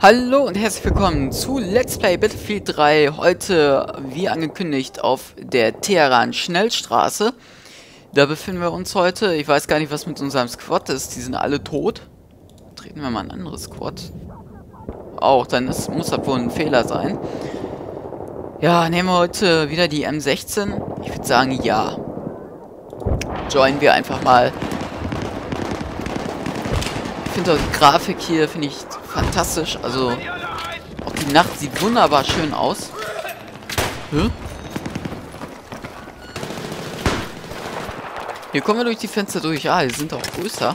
Hallo und herzlich willkommen zu Let's Play Battlefield 3. Heute, wie angekündigt, auf der Teheran Schnellstraße. Da befinden wir uns heute. Ich weiß gar nicht, was mit unserem Squad ist. Die sind alle tot. Treten wir mal ein anderes Squad. Auch, dann ist, muss das wohl ein Fehler sein. Ja, nehmen wir heute wieder die M16. Ich würde sagen, ja. Joinen wir einfach mal. Ich finde die Grafik hier, finde ich fantastisch. Also, auch die Nacht sieht wunderbar schön aus. Hä? Hier kommen wir durch die Fenster durch. Ah, die sind auch größer.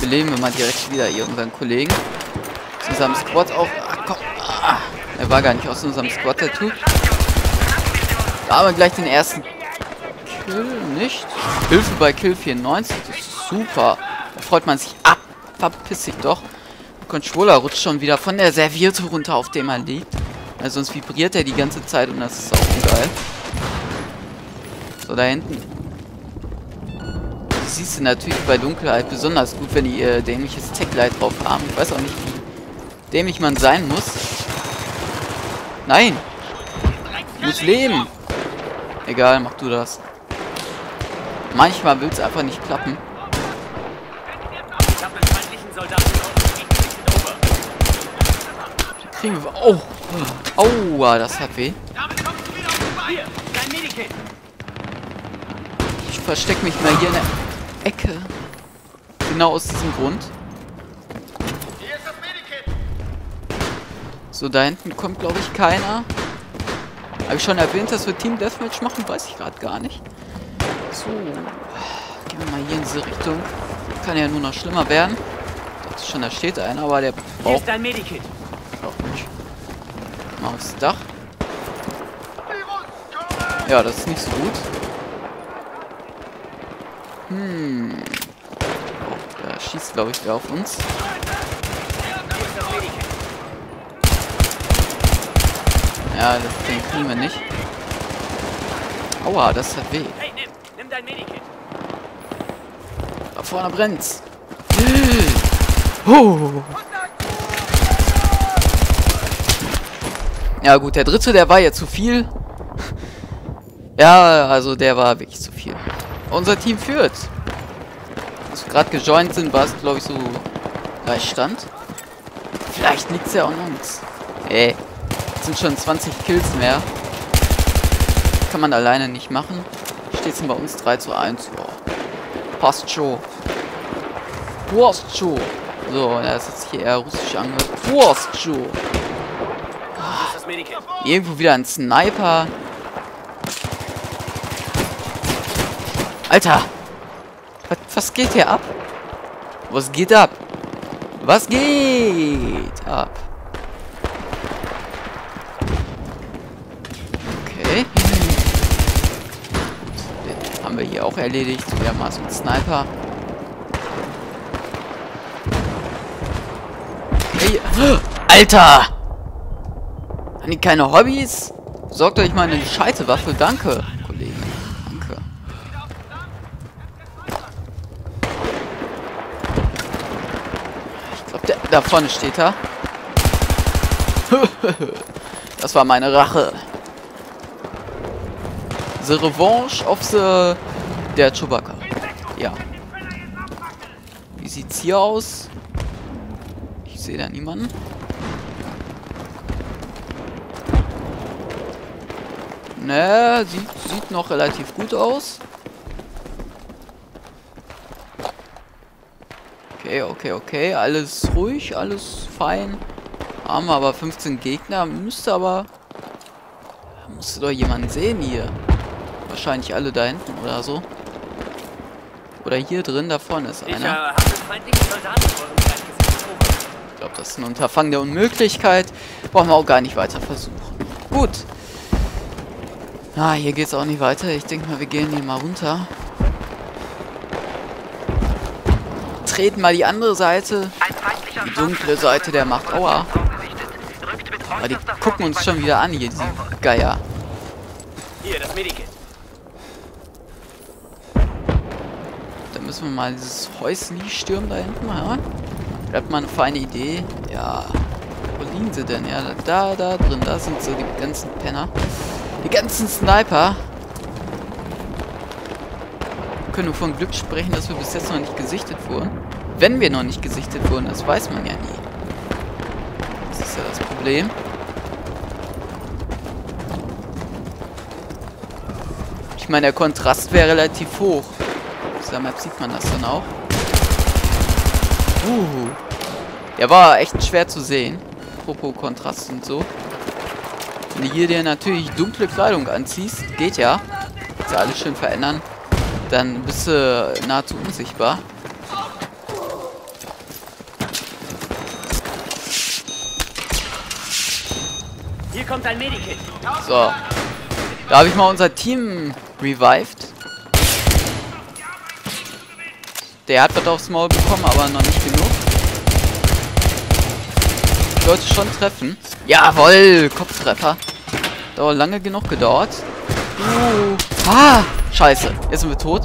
Beleben wir mal direkt wieder hier unseren Kollegen. Zu unserem Squad auch. Ach komm. Ah, er war gar nicht aus unserem Squad, der Typ. Da haben wir gleich den ersten Kill. Nicht? Hilfe bei Kill 94. Das ist super. Freut man sich ab. Verpiss dich doch. Der Controller rutscht schon wieder von der Serviette runter, auf dem er liegt. Also sonst vibriert er die ganze Zeit und das ist auch geil. So, da hinten. Das siehst du natürlich bei Dunkelheit besonders gut, wenn die ihr dämliches Techlight drauf haben. Ich weiß auch nicht, wie dämlich man sein muss. Nein! Muss leben! Egal, mach du das. Manchmal will es einfach nicht klappen. Kriegen wir... Oh! Aua, das hat weh. Ich verstecke mich mal hier in der Ecke. Genau aus diesem Grund. So, da hinten kommt, glaube ich, keiner. Habe ich schon erwähnt, dass wir Team Deathmatch machen? Weiß ich gerade gar nicht. So. Gehen wir mal hier in diese Richtung. Kann ja nur noch schlimmer werden. Ich dachte schon, da steht einer, aber der braucht... Hier Medikit. Auch nicht. Mal aufs Dach. Ja, das ist nicht so gut. Hm. Oh, da schießt, glaube ich, wer auf uns. Ja, das, den kriegen wir nicht. Aua, das hat weh. Hey, nimm, nimm dein Medikit. Da vorne brennt's. Oh. Ja gut, der dritte, der war ja zu viel. Ja, also der war wirklich zu viel. Unser Team führt. Als wir gerade gejoint sind, war es, glaube ich, so stand. Vielleicht liegt es ja an uns. Ey, sind schon 20 Kills mehr. Kann man alleine nicht machen. Steht es bei uns 3 zu 1. Ja. Passt schon. Passt schon. So, er ist jetzt hier eher russisch angehört. Passt schon. Das ist das Medikit. Irgendwo wieder ein Sniper. Alter! Was, was geht hier ab? Was geht ab? Was geht ab? Okay. Haben wir hier auch erledigt. Wir haben mal so einen Sniper. Okay. Alter! Haben die keine Hobbys? Sorgt euch mal eine gescheite Waffe. Danke, Kollegen. Danke. Ich glaube, da vorne steht er. das war meine Rache. The Revanche of the... Der Chewbacca. Ja. Wie sieht's hier aus? Ich sehe da niemanden. Ne, sieht, sieht noch relativ gut aus. Okay, okay, okay. Alles ruhig, alles fein. Haben wir aber 15 Gegner. Müsste aber... Musste doch jemand sehen hier. Wahrscheinlich alle da hinten oder so. Oder hier drin, da vorne ist Ich äh, einer. Gleichgesicht erobert. Ich glaube, das ist ein Unterfangen der Unmöglichkeit. Brauchen wir auch gar nicht weiter versuchen. Gut. Ah, hier geht's auch nicht weiter. Ich denke mal, wir gehen hier mal runter. Treten mal die andere Seite. Die dunkle Seite der Macht. Aua. Aber die gucken uns schon wieder an hier, diese Geier. Hier, das Medikit. Da müssen wir mal dieses Häusli stürmen da hinten. Ja. Schreibt mal eine feine Idee. Ja. Wo liegen sie denn? Ja, da, da drin. Da sind so die ganzen Penner. Die ganzen Sniper. Können wir von Glück sprechen, dass wir bis jetzt noch nicht gesichtet wurden. Wenn wir noch nicht gesichtet wurden, das weiß man ja nie. Das ist ja das Problem. Ich meine, der Kontrast wäre relativ hoch. Auf dieser Map sieht man das dann auch. Uh. Der war echt schwer zu sehen. Apropos Kontrast und so. Wenn du hier dir natürlich dunkle Kleidung anziehst, geht ja. Kannst ja alles schön verändern. Dann bist du nahezu unsichtbar. Hier kommt ein Medikit. So. Da habe ich mal unser Team revived. Der hat was aufs Maul bekommen, aber noch nicht genug. Sollte schon treffen. Jawoll, Kopftreffer. Dauert lange genug gedauert. Uh. Ah, scheiße. Jetzt sind wir tot.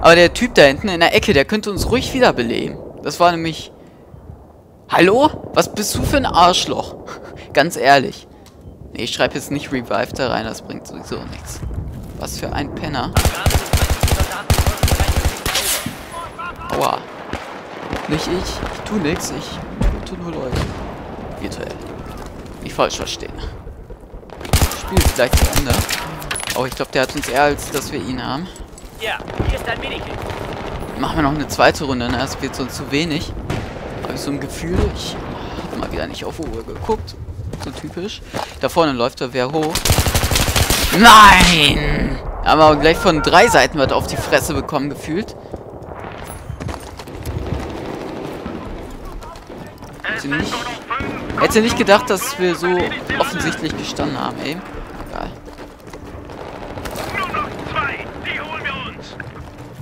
Aber der Typ da hinten in der Ecke, der könnte uns ruhig wiederbeleben. Das war nämlich... Hallo? Was bist du für ein Arschloch? Ganz ehrlich. Nee, ich schreibe jetzt nicht Revive da rein, das bringt sowieso nichts. Was für ein Penner. Aua. Nicht ich. Ich tu nix. Ich tu nur Leute. Virtuell. Nicht falsch verstehen. Spiel ist gleich zu Ende. Oh, ich glaube, der hat uns eher, als dass wir ihn haben. Ja, hier ist ein. Machen wir noch eine zweite Runde, ne? Das wird sonst zu wenig. Habe ich so ein Gefühl. Ich habe mal wieder nicht auf Uhr geguckt. So typisch. Da vorne läuft da wer hoch. Nein! Aber gleich von drei Seiten was auf die Fresse bekommen, gefühlt. Hätte nicht, hätte nicht gedacht, dass wir so offensichtlich gestanden haben, ey. Egal.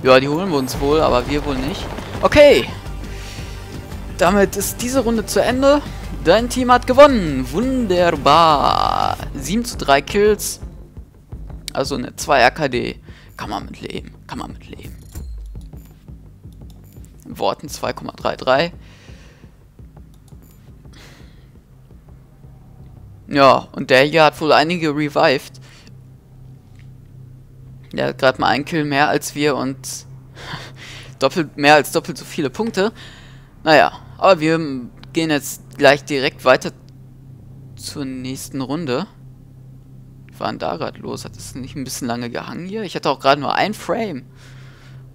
Ja, die holen wir uns wohl, aber wir wohl nicht. Okay. Damit ist diese Runde zu Ende. Dein Team hat gewonnen. Wunderbar. 7 zu 3 Kills. Also eine 2 AKD. Kann man mit leben. Kann man mit leben. In Worten 2,33. Ja, und der hier hat wohl einige revived. Der hat gerade mal einen Kill mehr als wir und doppelt mehr als doppelt so viele Punkte. Naja, aber wir gehen jetzt gleich direkt weiter zur nächsten Runde. Was war denn da gerade los? Hat es nicht ein bisschen lange gehangen hier? Ich hatte auch gerade nur ein Frame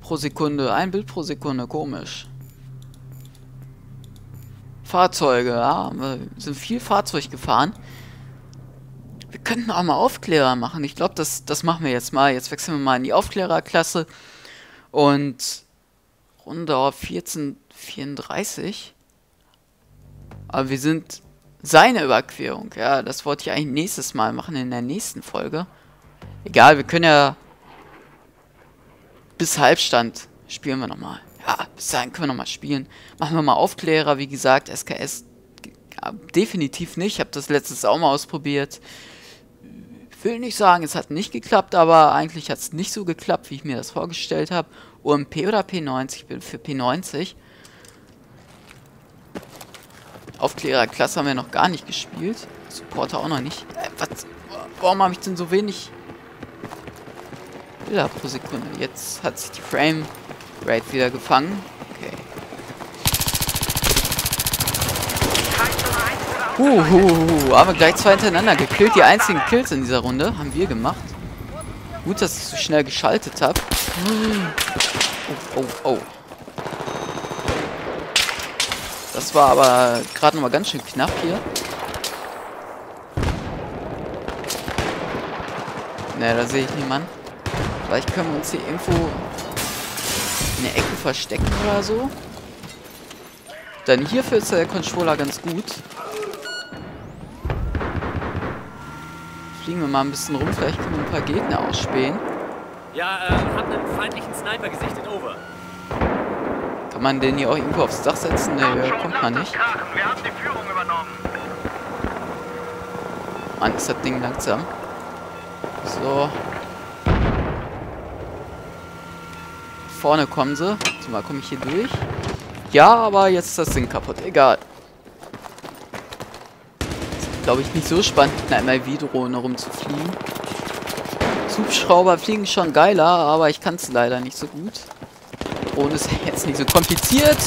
pro Sekunde, ein Bild pro Sekunde, komisch. Fahrzeuge, ja, wir sind viel Fahrzeug gefahren. Wir könnten auch mal Aufklärer machen. Ich glaube, das, das machen wir jetzt mal. Jetzt wechseln wir mal in die Aufklärerklasse. Und Runde auf 1434. Aber wir sind seine Überquerung. Ja, das wollte ich eigentlich nächstes Mal machen, in der nächsten Folge. Egal, wir können ja bis Halbstand spielen wir nochmal. Ja, bis dahin können wir nochmal spielen. Machen wir mal Aufklärer, wie gesagt, SKS ja, definitiv nicht. Ich habe das letztes auch mal ausprobiert. Will nicht sagen, es hat nicht geklappt, aber eigentlich hat es nicht so geklappt, wie ich mir das vorgestellt habe. UMP oder P90? Ich bin für P90. Aufklärerklasse haben wir noch gar nicht gespielt. Supporter auch noch nicht. Äh, was? Warum habe ich denn so wenig Bilder pro Sekunde? Jetzt hat sich die Frame Rate wieder gefangen. Okay. Huhuhu, haben wir gleich zwei hintereinander gekillt. Die einzigen Kills in dieser Runde haben wir gemacht. Gut, dass ich so schnell geschaltet habe. Oh, oh, oh. Das war aber gerade noch mal ganz schön knapp hier. Ne, da sehe ich niemanden. Vielleicht können wir uns hier irgendwo in der Ecke verstecken oder so. Dann hierfür ist der Controller ganz gut. Wir mal ein bisschen rum, vielleicht können wir ein paar Gegner ausspähen. Ja, äh, hab einen feindlichen Sniper gesichtet, over. Kann man den hier auch irgendwo aufs Dach setzen? Ne, kommt man nicht. Mann, ist das Ding langsam. So. Vorne kommen sie. So, mal komme ich hier durch. Ja, aber jetzt ist das Ding kaputt. Egal. Glaube ich nicht so spannend, mit einer MLV-Drohne rumzufliegen. Hubschrauber fliegen schon geiler, aber ich kann es leider nicht so gut. Drohne ist jetzt nicht so kompliziert.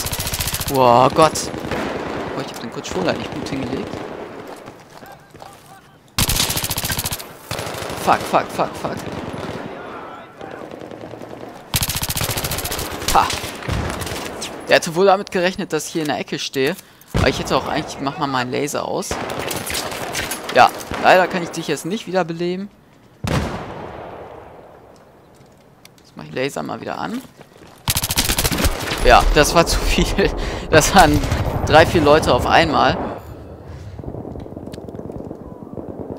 Boah, Gott. Oh, ich habe den Controller nicht gut hingelegt. Fuck, fuck, fuck, fuck. Ha. Der hatte wohl damit gerechnet, dass ich hier in der Ecke stehe. Aber ich hätte auch eigentlich... Mach mal meinen Laser aus. Ja, leider kann ich dich jetzt nicht wiederbeleben. Jetzt mache ich Laser mal wieder an. Ja, das war zu viel. Das waren drei, vier Leute auf einmal.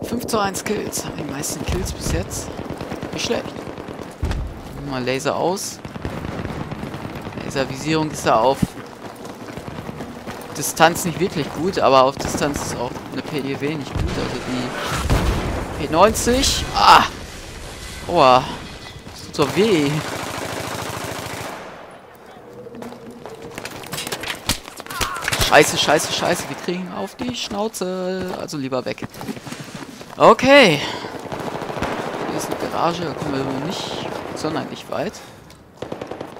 5 zu 1 Kills. Die meisten Kills bis jetzt. Nicht schlecht. Mal Laser aus. Laservisierung ist da auf Distanz nicht wirklich gut, aber auf Distanz ist auch eine PDW nicht gut. Also die P90. Ah! Aua. Das tut so weh. Scheiße, scheiße, scheiße. Wir kriegen auf die Schnauze. Also lieber weg. Okay. Hier ist eine Garage. Da kommen wir nicht sonderlich weit.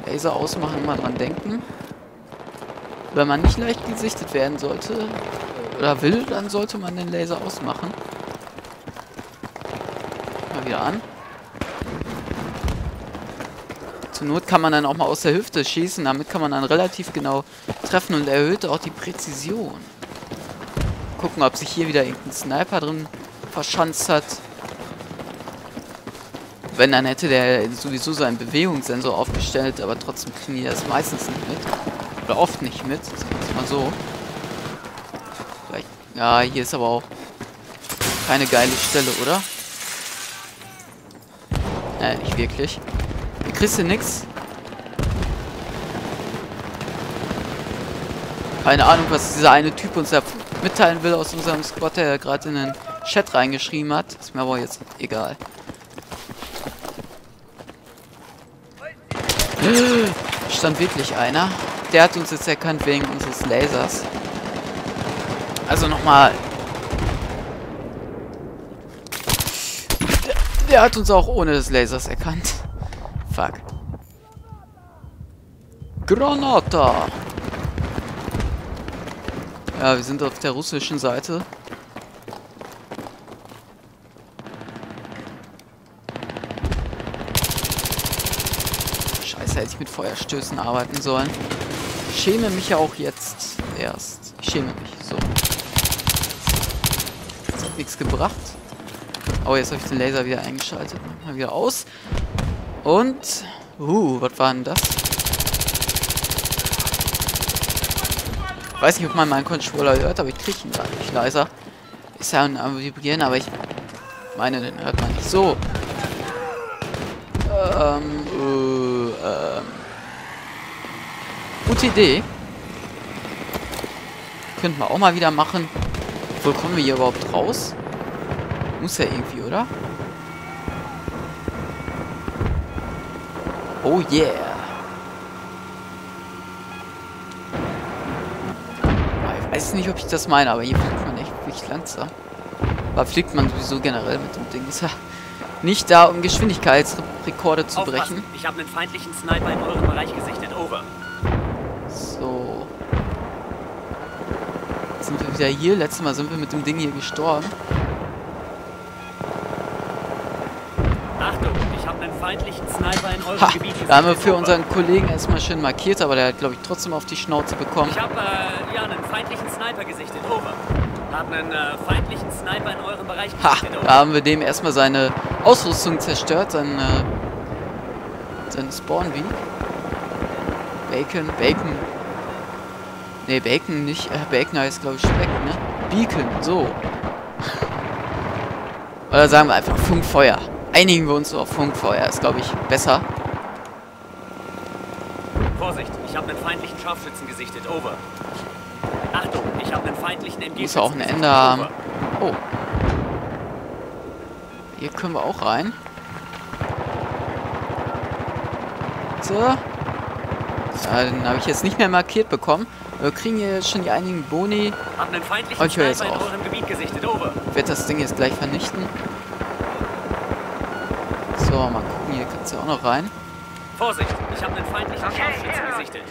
Laser ausmachen, mal dran denken. Wenn man nicht leicht gesichtet werden sollte, oder will, dann sollte man den Laser ausmachen. Mal wieder an. Zur Not kann man dann auch mal aus der Hüfte schießen. Damit kann man dann relativ genau treffen und erhöht auch die Präzision. Gucken, ob sich hier wieder irgendein Sniper drin verschanzt hat. Wenn, dann hätte der sowieso seinen Bewegungssensor aufgestellt, aber trotzdem kriegen die das meistens nicht mit. Oder oft nicht mit, sagen wir mal so. Ja, hier ist aber auch keine geile Stelle, oder? Äh, nicht wirklich. Hier kriegst du nix. Keine Ahnung, was dieser eine Typ uns da mitteilen will aus unserem Squad, der gerade in den Chat reingeschrieben hat. Ist mir aber jetzt egal. Stand wirklich einer. Der hat uns jetzt erkannt wegen unseres Lasers. Also nochmal. Der, der hat uns auch ohne des Lasers erkannt. Fuck. Granata! Ja, wir sind auf der russischen Seite. Scheiße, hätte ich mit Feuerstößen arbeiten sollen. Ich schäme mich ja auch jetzt erst. Ich schäme mich, so. Nichts gebracht. Oh, jetzt habe ich den Laser wieder eingeschaltet. Mal wieder aus. Und... Uh, was war denn das? Weiß nicht, ob man meinen Controller hört, aber ich kriege ihn gerade nicht leiser. Ist ja ein Vibrieren, aber ich meine, den hört man nicht so. Ähm, äh, ähm. Gute Idee. Könnten wir auch mal wieder machen. Wo kommen wir hier überhaupt raus? Muss ja irgendwie, oder? Oh yeah. Ich weiß nicht, ob ich das meine, aber hier fliegt man echt wirklich langsam. Aber fliegt man sowieso generell mit dem Ding. Ist ja nicht da, um Geschwindigkeitsrekorde zu Aufpassen. brechen. Ich habe einen feindlichen Sniper in eurem Bereich gesichtet. Over. So. Jetzt sind wir wieder hier. Letztes Mal sind wir mit dem Ding hier gestorben. Achtung, ich habe einen feindlichen Sniper in eurem Ha! Gebiet. Da haben wir für unseren Kollegen erstmal schön markiert, aber der hat, glaube ich, trotzdem auf die Schnauze bekommen. Ich habe äh, ja einen feindlichen Sniper gesichtet. Over. Hab einen äh, feindlichen Sniper in eurem Bereich Ha! gesichtet. Over. Da haben wir dem erstmal seine Ausrüstung zerstört, sein, äh, sein Spawn wie. Bacon, Bacon. Ne, Bacon nicht. Äh, Bacon heißt, glaube ich, Speck, ne? Beacon, so. Oder sagen wir einfach Funkfeuer. Einigen wir uns so auf Funkfeuer, ist, glaube ich, besser. Vorsicht, ich habe einen feindlichen Scharfschützen gesichtet. Over. Achtung, ich habe einen feindlichen MG. Muss ja auch ein. Ende haben. Oh. Hier können wir auch rein. So. Ja, den habe ich jetzt nicht mehr markiert bekommen. Wir kriegen hier jetzt schon die einigen Boni. Hab einen feindlichen Oh, ich höre jetzt auf. Ich werde das Ding jetzt gleich vernichten. So, mal gucken, hier kannst du auch noch rein. Vorsicht, ich habe einen feindlichen Scharfschützen gesichtet.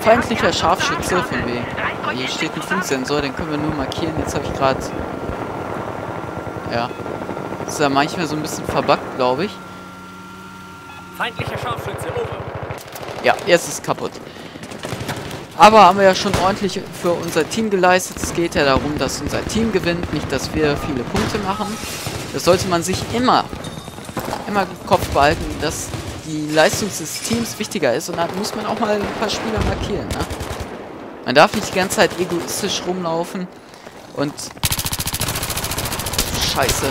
Feindlicher Scharfschütze, von wegen. Ah, hier steht ein Funksensor, den können wir nur markieren. Jetzt habe ich gerade... Ja. Ist ja manchmal so ein bisschen verbuggt, glaube ich. Feindlicher Scharfschütze. Over. Ja, jetzt ist es kaputt. Aber haben wir ja schon ordentlich für unser Team geleistet. Es geht ja darum, dass unser Team gewinnt, nicht, dass wir viele Punkte machen. Das sollte man sich immer, immer im Kopf behalten, dass die Leistung des Teams wichtiger ist. Und dann muss man auch mal ein paar Spieler markieren. Ne? Man darf nicht die ganze Zeit egoistisch rumlaufen und... Scheiße.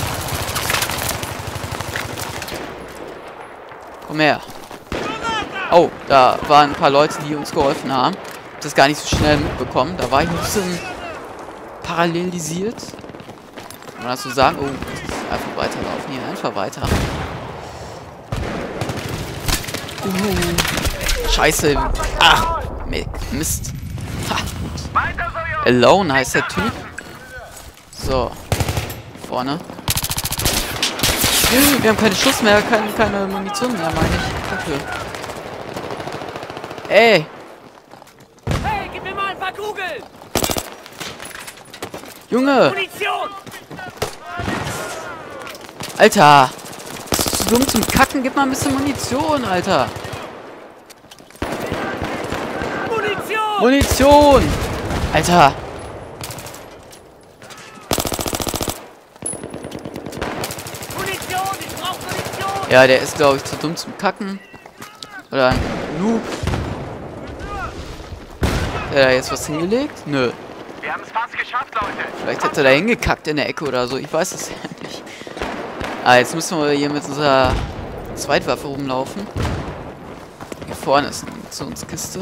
Komm her. Oh, da waren ein paar Leute, die uns geholfen haben. Hab das gar nicht so schnell mitbekommen. Da war ich ein bisschen parallelisiert. Kann man das so sagen? Oh, einfach weiterlaufen hier. Einfach weiter. Uh, scheiße. Ach, Mi- Mist. Ha. Alone heißt der Typ. So. Vorne. Wir haben keine Schuss mehr, keine, keine Munition mehr, meine ich. Dafür. Ey, Hey, gib mir mal ein paar Kugeln! Junge, Munition! Alter. Zu dumm zum Kacken? Gib mal ein bisschen Munition, Alter. Munition! Munition! Alter. Munition! Ich brauch Munition! Ja, der ist, glaube ich, zu dumm zum Kacken. Oder ein Noob. Hat er da jetzt was hingelegt? Nö. Wir haben es fast geschafft, Leute. Vielleicht hat er da hingekackt in der Ecke oder so. Ich weiß es ja nicht. Ah, jetzt müssen wir hier mit unserer Zweitwaffe rumlaufen. Hier vorne ist eine Munitionskiste.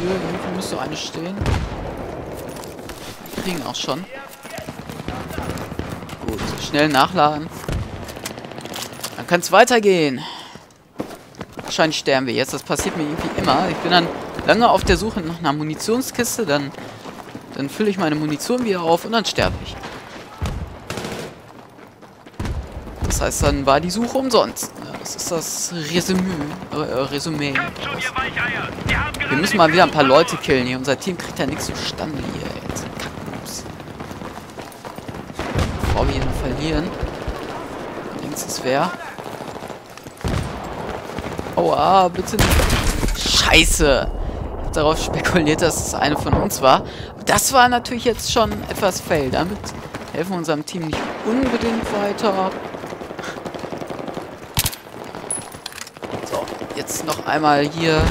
Hier irgendwo müsste eine stehen. Wir kriegen auch schon. Gut, schnell nachladen. Dann kann es weitergehen. Wahrscheinlich sterben wir jetzt. Das passiert mir irgendwie immer. Ich bin dann lange auf der Suche nach einer Munitionskiste. Dann, dann fülle ich meine Munition wieder auf und dann sterbe ich. Das heißt, dann war die Suche umsonst. Das ist das Resümee. Äh, Resümee. Wir müssen mal wieder ein paar Leute killen hier. Unser Team kriegt ja nichts zustande hier. Jetzt Kackmoos. Bevor wir noch verlieren. Links ist wer? Aua, bitte nicht. Scheiße. Ich hab darauf spekuliert, dass es eine von uns war. Das war natürlich jetzt schon etwas fail. Damit helfen wir unserem Team nicht unbedingt weiter. So, jetzt noch einmal hier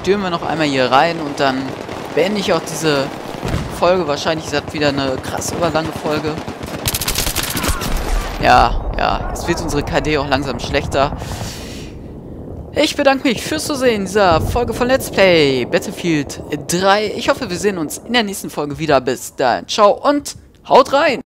stürmen wir noch einmal hier rein und dann beende ich auch diese Folge. Wahrscheinlich ist das wieder eine krass überlange Folge. Ja, ja, jetzt wird unsere KD auch langsam schlechter. Ich bedanke mich fürs Zusehen dieser Folge von Let's Play Battlefield 3. Ich hoffe, wir sehen uns in der nächsten Folge wieder. Bis dann. Ciao und haut rein!